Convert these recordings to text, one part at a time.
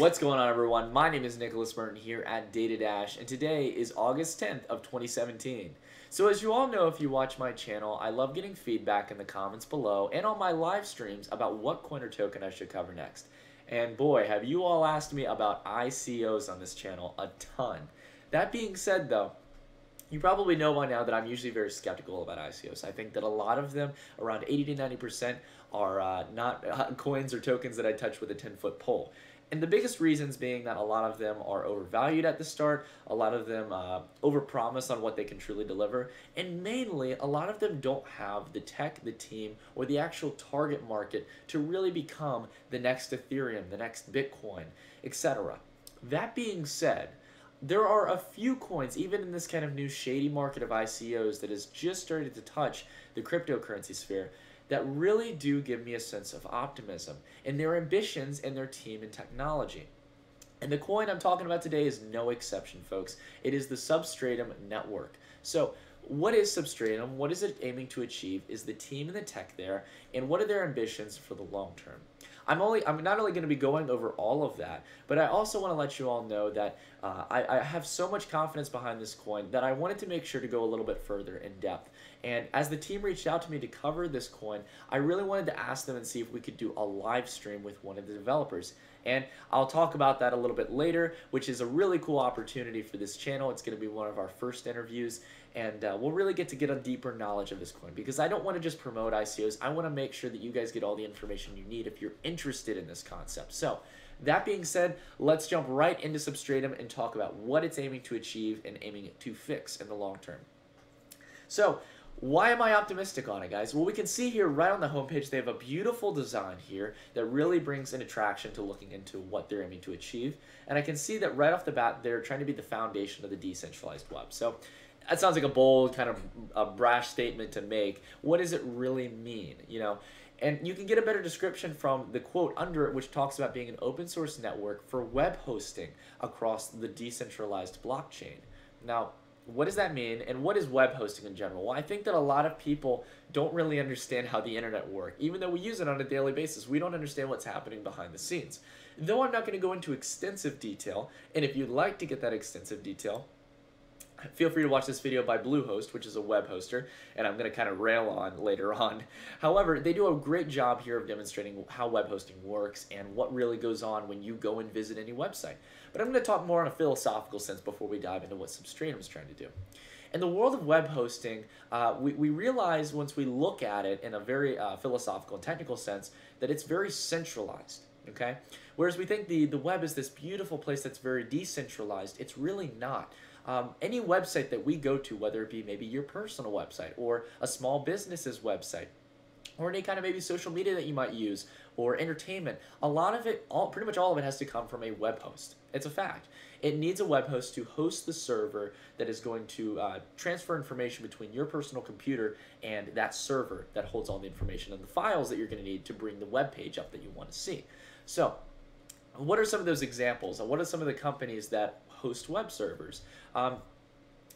What's going on, everyone? My name is Nicholas Merten here at Data Dash, and today is August 10th of 2017. So as you all know if you watch my channel, I love getting feedback in the comments below and on my live streams about what coin or token I should cover next. And boy, have you all asked me about ICOs on this channel a ton. That being said though, you probably know by now that I'm usually very skeptical about ICOs. I think that a lot of them, around 80 to 90%, are uh, not uh, coins or tokens that I touch with a 10 foot pole. And the biggest reasons being that a lot of them are overvalued at the start, a lot of them uh, overpromise on what they can truly deliver, and mainly a lot of them don't have the tech, the team, or the actual target market to really become the next Ethereum, the next Bitcoin, etc. That being said, there are a few coins, even in this kind of new shady market of ICOs that has just started to touch the cryptocurrency sphere, that really do give me a sense of optimism in their ambitions and their team and technology. And the coin I'm talking about today is no exception, folks. It is the Substratum Network. So, what is Substratum? What is it aiming to achieve? Is the team and the tech there? And what are their ambitions for the long term? I'm only I'm not only going to be going over all of that, but I also want to let you all know that uh, I, I have so much confidence behind this coin that I wanted to make sure to go a little bit further in depth. And as the team reached out to me to cover this coin, I really wanted to ask them and see if we could do a live stream with one of the developers. And I'll talk about that a little bit later, which is a really cool opportunity for this channel. It's going to be one of our first interviews, and uh, we'll really get to get a deeper knowledge of this coin because I don't want to just promote ICOs. I want to make sure that you guys get all the information you need if you're interested in this concept. So, that being said, let's jump right into Substratum and talk about what it's aiming to achieve and aiming to fix in the long term. So, why am I optimistic on it, guys? Well, we can see here right on the homepage, they have a beautiful design here that really brings an attraction to looking into what they're aiming to achieve. And I can see that right off the bat, they're trying to be the foundation of the decentralized web. So that sounds like a bold, kind of a brash statement to make. What does it really mean? You know, and you can get a better description from the quote under it, which talks about being an open source network for web hosting across the decentralized blockchain. Now, what does that mean and what is web hosting in general? Well i think that a lot of people don't really understand how the internet works even though we use it on a daily basis we don't understand what's happening behind the scenes. Though i'm not going to go into extensive detail and if you'd like to get that extensive detail Feel free to watch this video by Bluehost, which is a web hoster, and I'm going to kind of rail on later on. However, they do a great job here of demonstrating how web hosting works and what really goes on when you go and visit any website. But I'm going to talk more on a philosophical sense before we dive into what Substratum is trying to do. In the world of web hosting, uh, we, we realize once we look at it in a very uh, philosophical and technical sense that it's very centralized okay? Whereas we think the, the web is this beautiful place that's very decentralized, it's really not. Um, any website that we go to, whether it be maybe your personal website or a small business's website, or any kind of maybe social media that you might use or entertainment a lot of it all pretty much all of it has to come from a web host. It's a fact. It needs a web host to host the server that is going to uh, transfer information between your personal computer and that server that holds all the information and the files that you're going to need to bring the web page up that you want to see. So what are some of those examples? and What are some of the companies that host web servers? Um,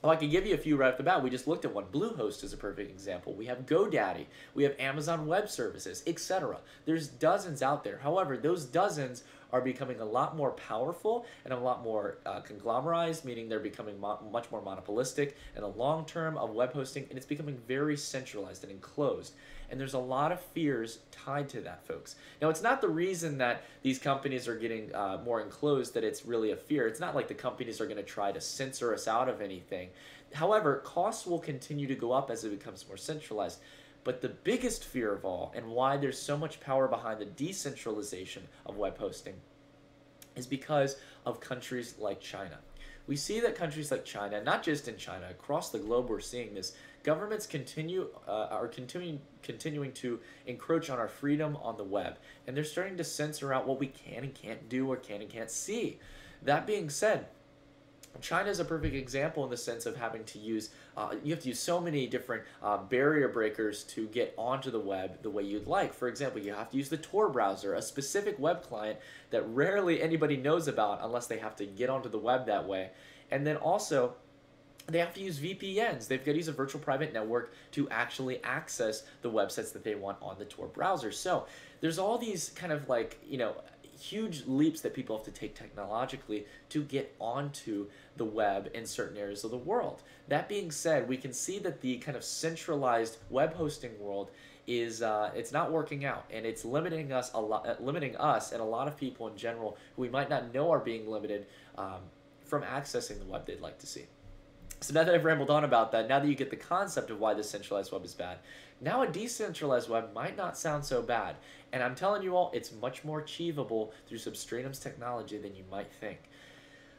well, I can give you a few right off the bat. We just looked at one. Bluehost is a perfect example. We have GoDaddy. We have Amazon Web Services, etc. There's dozens out there. However, those dozens are becoming a lot more powerful and a lot more uh, conglomerized, meaning they're becoming mo much more monopolistic in the long term of web hosting, and it's becoming very centralized and enclosed. And there's a lot of fears tied to that, folks. Now, it's not the reason that these companies are getting uh, more enclosed that it's really a fear. It's not like the companies are going to try to censor us out of anything. However, costs will continue to go up as it becomes more centralized. But the biggest fear of all, and why there's so much power behind the decentralization of web hosting, is because of countries like China. We see that countries like China, not just in China, across the globe, we're seeing this. Governments continue uh, are continuing continuing to encroach on our freedom on the web, and they're starting to censor out what we can and can't do or can and can't see. That being said, China is a perfect example in the sense of having to use, uh, you have to use so many different uh, barrier breakers to get onto the web the way you'd like. For example, you have to use the Tor browser, a specific web client that rarely anybody knows about unless they have to get onto the web that way. And then also, they have to use VPNs. They've got to use a virtual private network to actually access the websites that they want on the Tor browser. So there's all these kind of like, you know, huge leaps that people have to take technologically to get onto the web in certain areas of the world. That being said, we can see that the kind of centralized web hosting world is uh, it's not working out and it's limiting us a lot uh, limiting us and a lot of people in general who we might not know are being limited um, from accessing the web they'd like to see so now that i've rambled on about that now that you get the concept of why the centralized web is bad now a decentralized web might not sound so bad and i'm telling you all it's much more achievable through substratum's technology than you might think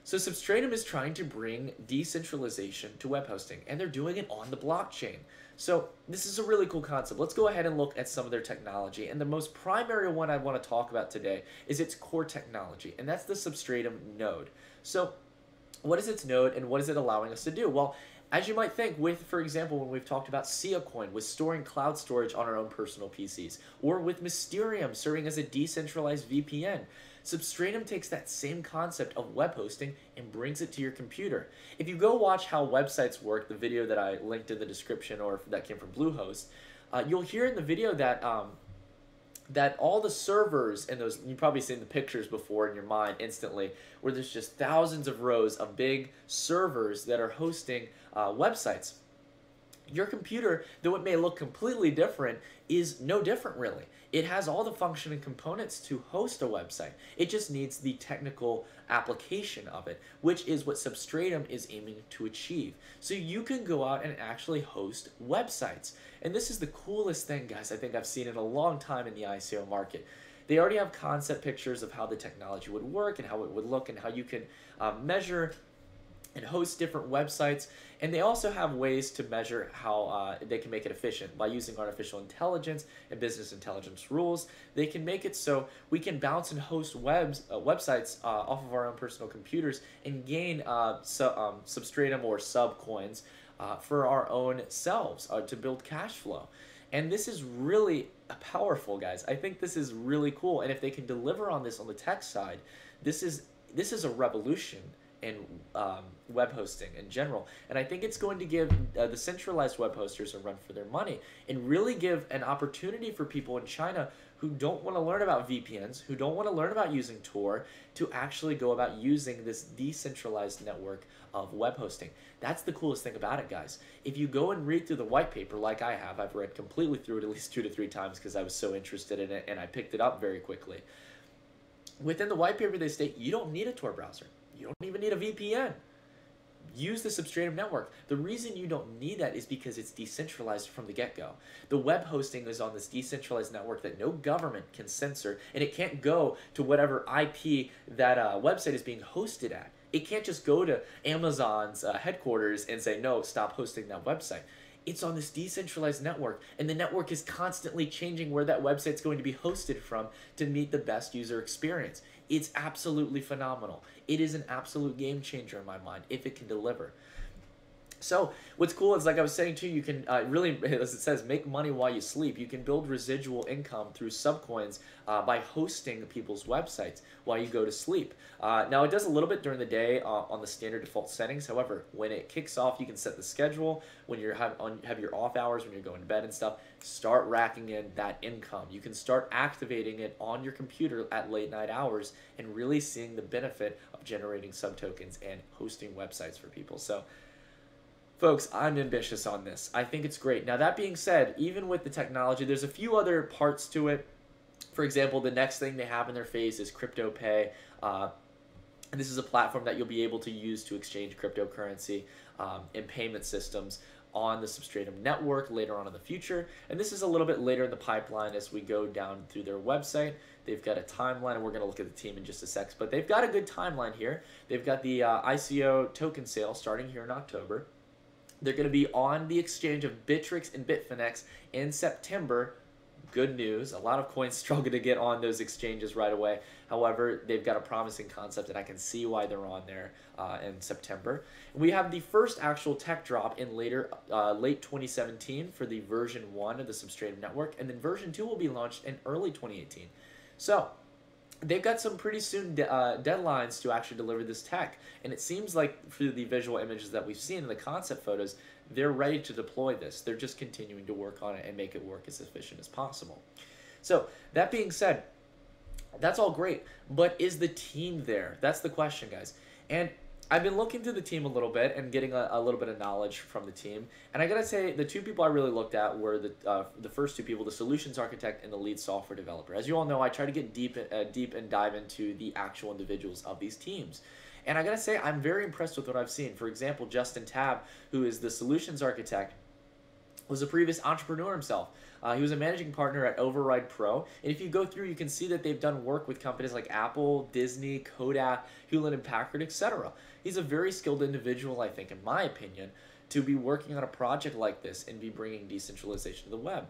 so Substratum is trying to bring decentralization to web hosting, and they're doing it on the blockchain. So this is a really cool concept. Let's go ahead and look at some of their technology. And the most primary one I want to talk about today is its core technology, and that's the Substratum node. So what is its node, and what is it allowing us to do? Well, as you might think, with, for example, when we've talked about SiaCoin, with storing cloud storage on our own personal PCs, or with Mysterium serving as a decentralized VPN, Substratum takes that same concept of web hosting and brings it to your computer. If you go watch how websites work, the video that I linked in the description or that came from Bluehost, uh, you'll hear in the video that um, that all the servers and those you've probably seen the pictures before in your mind instantly where there's just thousands of rows of big servers that are hosting uh, websites your computer, though it may look completely different, is no different really. It has all the function and components to host a website. It just needs the technical application of it, which is what Substratum is aiming to achieve. So you can go out and actually host websites. And this is the coolest thing, guys, I think I've seen in a long time in the ICO market. They already have concept pictures of how the technology would work and how it would look and how you can um, measure and host different websites. And they also have ways to measure how uh, they can make it efficient by using artificial intelligence and business intelligence rules. They can make it so we can bounce and host webs uh, websites uh, off of our own personal computers and gain uh, su um, substratum or sub coins uh, for our own selves uh, to build cash flow. And this is really powerful, guys. I think this is really cool. And if they can deliver on this on the tech side, this is this is a revolution and um, web hosting in general. And I think it's going to give uh, the centralized web hosters a run for their money and really give an opportunity for people in China who don't want to learn about VPNs, who don't want to learn about using Tor, to actually go about using this decentralized network of web hosting. That's the coolest thing about it, guys. If you go and read through the white paper, like I have, I've read completely through it at least two to three times because I was so interested in it and I picked it up very quickly. Within the white paper, they state you don't need a Tor browser. You don't even need a VPN. Use the Substratum network. The reason you don't need that is because it's decentralized from the get-go. The web hosting is on this decentralized network that no government can censor, and it can't go to whatever IP that uh, website is being hosted at. It can't just go to Amazon's uh, headquarters and say, no, stop hosting that website it's on this decentralized network and the network is constantly changing where that website's going to be hosted from to meet the best user experience it's absolutely phenomenal. It is an absolute game changer in my mind if it can deliver so what's cool is like I was saying too, you can uh, really, as it says, make money while you sleep. You can build residual income through subcoins uh, by hosting people's websites while you go to sleep. Uh, now it does a little bit during the day uh, on the standard default settings. However, when it kicks off, you can set the schedule when you have on have your off hours when you're going to bed and stuff. Start racking in that income. You can start activating it on your computer at late night hours and really seeing the benefit of generating sub tokens and hosting websites for people. So. Folks, I'm ambitious on this. I think it's great. Now, that being said, even with the technology, there's a few other parts to it. For example, the next thing they have in their phase is CryptoPay. Uh, and this is a platform that you'll be able to use to exchange cryptocurrency um, and payment systems on the Substratum network later on in the future. And this is a little bit later in the pipeline as we go down through their website. They've got a timeline, and we're going to look at the team in just a sec. But they've got a good timeline here. They've got the uh, ICO token sale starting here in October. They're going to be on the exchange of Bittrex and Bitfinex in September. Good news. A lot of coins struggle to get on those exchanges right away. However, they've got a promising concept, and I can see why they're on there uh, in September. We have the first actual tech drop in later, uh, late 2017 for the version 1 of the Substratum network, and then version 2 will be launched in early 2018. So, they've got some pretty soon de uh, deadlines to actually deliver this tech. And it seems like through the visual images that we've seen in the concept photos, they're ready to deploy this. They're just continuing to work on it and make it work as efficient as possible. So that being said, That's all great, but is the team there? That's the question, guys. And I've been looking through the team a little bit and getting a, a little bit of knowledge from the team. And I gotta say, the two people I really looked at were the uh, the first two people, the solutions architect and the lead software developer. As you all know, I try to get deep uh, deep and dive into the actual individuals of these teams. And I gotta say, I'm very impressed with what I've seen. For example, Justin Tabb, who is the solutions architect, was a previous entrepreneur himself. Uh, he was a managing partner at Override Pro. And if you go through, you can see that they've done work with companies like Apple, Disney, Kodak, Hewlett and Packard, etc. He's a very skilled individual, I think, in my opinion, to be working on a project like this and be bringing decentralization to the web.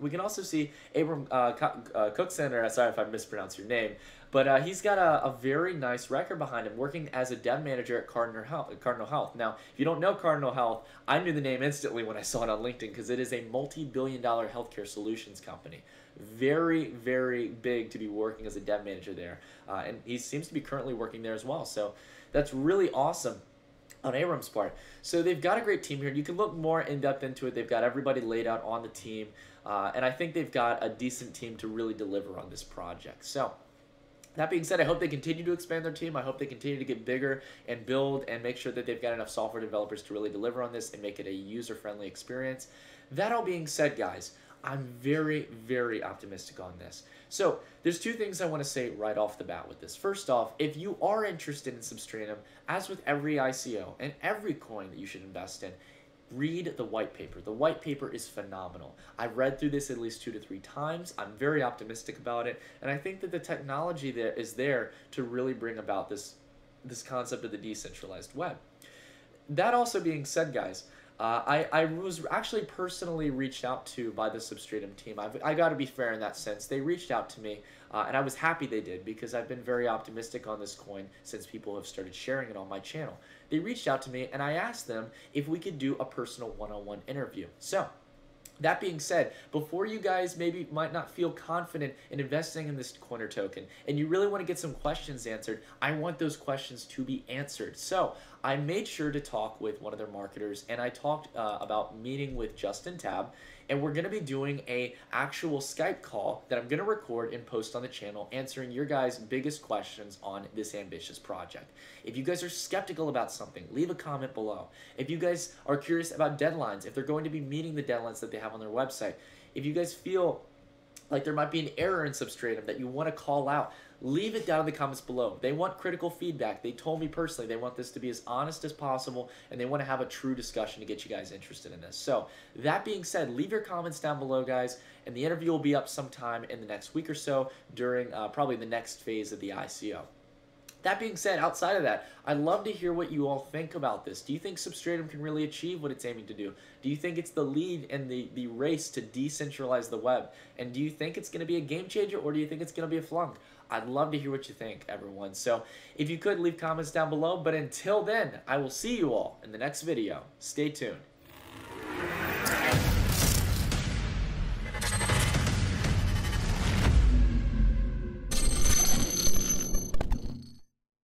We can also see Abram uh, uh, Cookson, or sorry if I mispronounced your name, but uh, he's got a, a very nice record behind him working as a dev manager at Cardinal Health. Cardinal Health. Now, if you don't know Cardinal Health, I knew the name instantly when I saw it on LinkedIn because it is a multi-billion dollar healthcare solutions company. Very, very big to be working as a dev manager there. Uh, and he seems to be currently working there as well. So that's really awesome on Abram's part. So they've got a great team here. You can look more in depth into it. They've got everybody laid out on the team. Uh, and I think they've got a decent team to really deliver on this project. So that being said, I hope they continue to expand their team. I hope they continue to get bigger and build and make sure that they've got enough software developers to really deliver on this and make it a user-friendly experience. That all being said, guys, I'm very, very optimistic on this. So there's two things I want to say right off the bat with this. First off, if you are interested in Substratum, as with every ICO and every coin that you should invest in, read the white paper. The white paper is phenomenal. I've read through this at least two to three times. I'm very optimistic about it, and I think that the technology there is there to really bring about this this concept of the decentralized web. That also being said, guys, uh, I, I was actually personally reached out to by the Substratum team. I've, I got to be fair in that sense. They reached out to me, uh, and I was happy they did because I've been very optimistic on this coin since people have started sharing it on my channel. They reached out to me, and I asked them if we could do a personal one-on-one interview. So that being said, before you guys maybe might not feel confident in investing in this corner token and you really want to get some questions answered, I want those questions to be answered. So I made sure to talk with one of their marketers and I talked uh, about meeting with Justin Tabb and we're going to be doing a actual Skype call that I'm going to record and post on the channel answering your guys' biggest questions on this ambitious project. If you guys are skeptical about something, leave a comment below. If you guys are curious about deadlines, if they're going to be meeting the deadlines that they have on their website, if you guys feel like there might be an error in Substratum that you want to call out, leave it down in the comments below. They want critical feedback. They told me personally they want this to be as honest as possible and they want to have a true discussion to get you guys interested in this. So, that being said, leave your comments down below, guys, and the interview will be up sometime in the next week or so during uh, probably the next phase of the ICO. That being said, outside of that, I'd love to hear what you all think about this. Do you think Substratum can really achieve what it's aiming to do? Do you think it's the lead in the, the race to decentralize the web? And do you think it's going to be a game changer or do you think it's going to be a flunk? I'd love to hear what you think, everyone. So if you could, leave comments down below. But until then, I will see you all in the next video. Stay tuned.